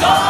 Let's go!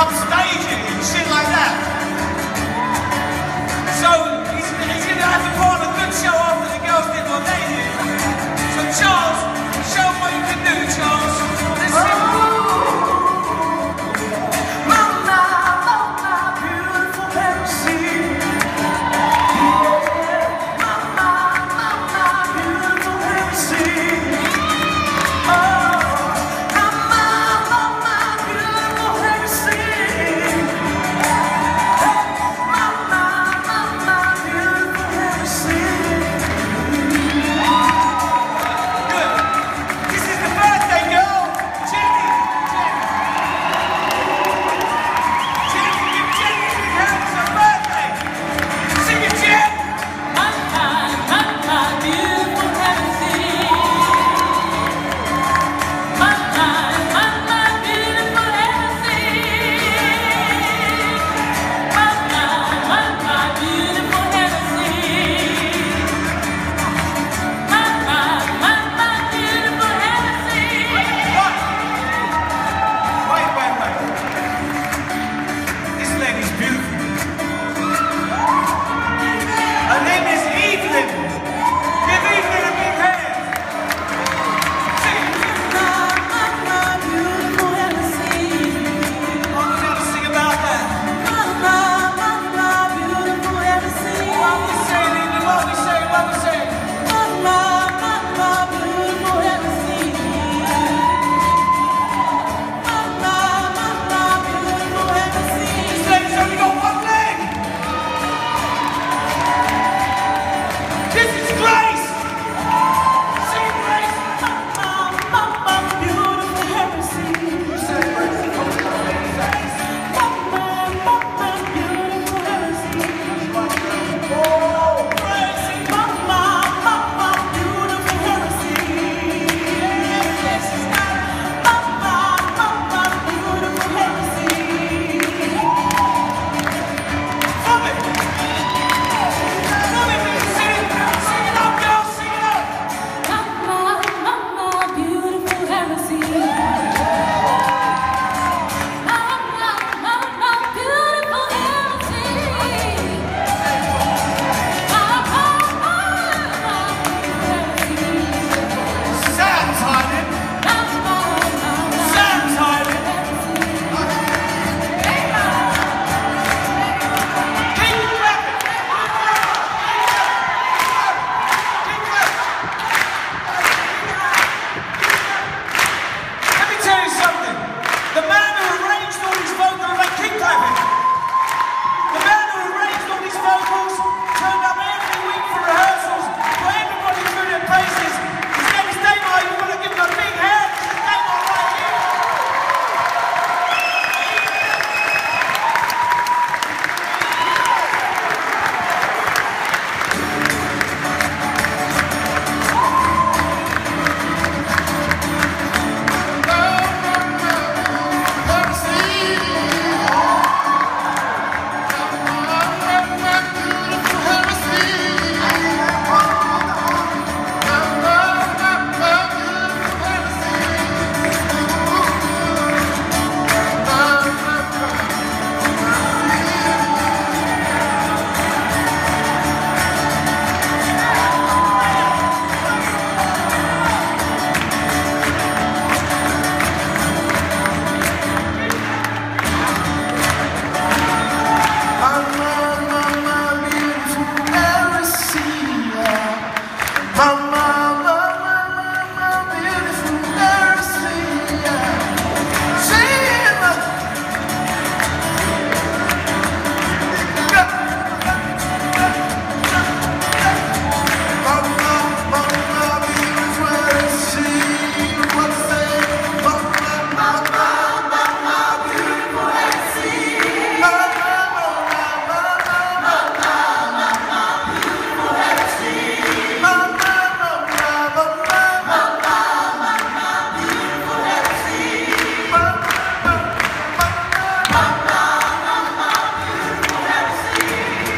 comes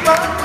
Bye.